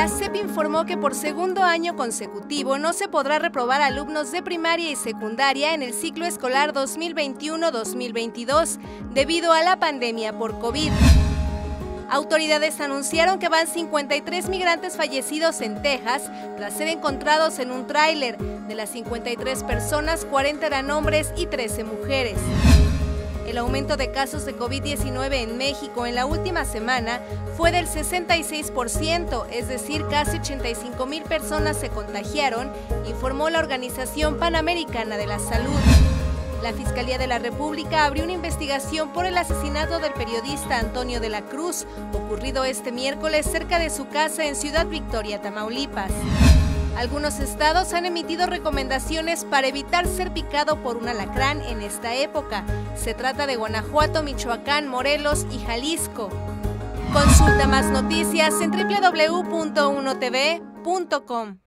La CEP informó que por segundo año consecutivo no se podrá reprobar alumnos de primaria y secundaria en el ciclo escolar 2021-2022 debido a la pandemia por COVID. Autoridades anunciaron que van 53 migrantes fallecidos en Texas tras ser encontrados en un tráiler. De las 53 personas, 40 eran hombres y 13 mujeres. El aumento de casos de COVID-19 en México en la última semana fue del 66%, es decir, casi 85 mil personas se contagiaron, informó la Organización Panamericana de la Salud. La Fiscalía de la República abrió una investigación por el asesinato del periodista Antonio de la Cruz, ocurrido este miércoles cerca de su casa en Ciudad Victoria, Tamaulipas. Algunos estados han emitido recomendaciones para evitar ser picado por un alacrán en esta época. Se trata de Guanajuato, Michoacán, Morelos y Jalisco. Consulta más noticias en www.unotv.com.